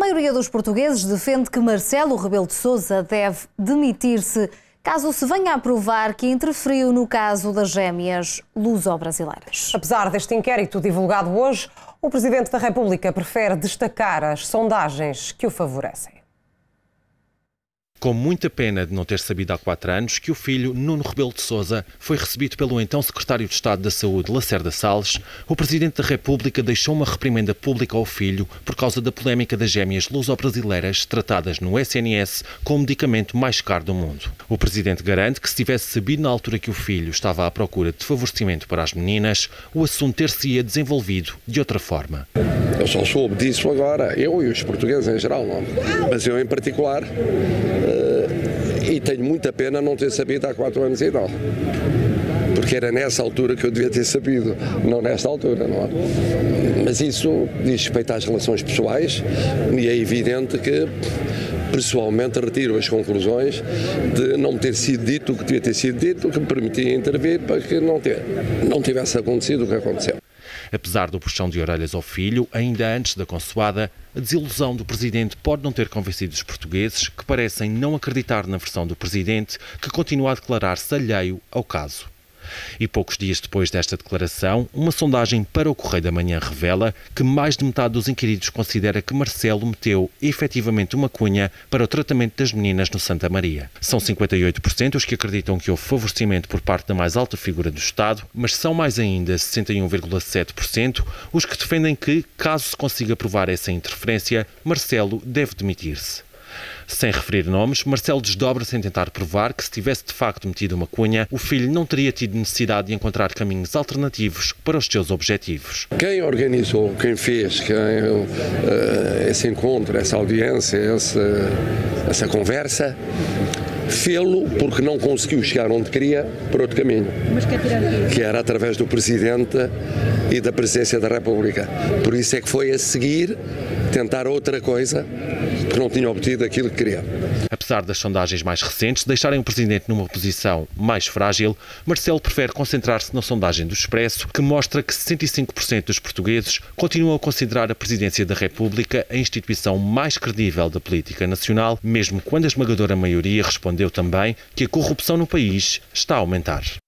maioria dos portugueses defende que Marcelo Rebelo de Sousa deve demitir-se caso se venha a provar que interferiu no caso das gêmeas luso-brasileiras. Apesar deste inquérito divulgado hoje, o Presidente da República prefere destacar as sondagens que o favorecem com muita pena de não ter sabido há quatro anos que o filho, Nuno Rebelo de Sousa, foi recebido pelo então Secretário de Estado da Saúde, Lacerda Salles, o Presidente da República deixou uma reprimenda pública ao filho por causa da polémica das gêmeas luso-brasileiras tratadas no SNS com o medicamento mais caro do mundo. O Presidente garante que se tivesse sabido na altura que o filho estava à procura de favorecimento para as meninas, o assunto ter-se-ia desenvolvido de outra forma. Eu só soube disso agora, eu e os portugueses em geral, não? mas eu em particular e tenho muita pena não ter sabido há quatro anos e tal. Porque era nessa altura que eu devia ter sabido, não nesta altura, não é? Mas isso diz respeito às relações pessoais e é evidente que pessoalmente retiro as conclusões de não ter sido dito o que devia ter sido dito, que me permitia intervir para que não, ter, não tivesse acontecido o que aconteceu. Apesar do puxão de orelhas ao filho, ainda antes da consoada, a desilusão do presidente pode não ter convencido os portugueses que parecem não acreditar na versão do presidente, que continua a declarar-se alheio ao caso. E poucos dias depois desta declaração, uma sondagem para o Correio da Manhã revela que mais de metade dos inquiridos considera que Marcelo meteu efetivamente uma cunha para o tratamento das meninas no Santa Maria. São 58% os que acreditam que houve favorecimento por parte da mais alta figura do Estado, mas são mais ainda 61,7% os que defendem que, caso se consiga provar essa interferência, Marcelo deve demitir-se. Sem referir nomes, Marcelo desdobra-se em tentar provar que, se tivesse de facto metido uma cunha, o filho não teria tido necessidade de encontrar caminhos alternativos para os seus objetivos. Quem organizou, quem fez quem, uh, esse encontro, essa audiência, essa, essa conversa, fê-lo porque não conseguiu chegar onde queria por outro caminho, que era através do Presidente e da Presidência da República. Por isso é que foi a seguir tentar outra coisa que não tinha obtido aquilo que queria. Apesar das sondagens mais recentes deixarem o Presidente numa posição mais frágil, Marcelo prefere concentrar-se na sondagem do Expresso, que mostra que 65% dos portugueses continuam a considerar a Presidência da República a instituição mais credível da política nacional, mesmo quando a esmagadora maioria respondeu também que a corrupção no país está a aumentar.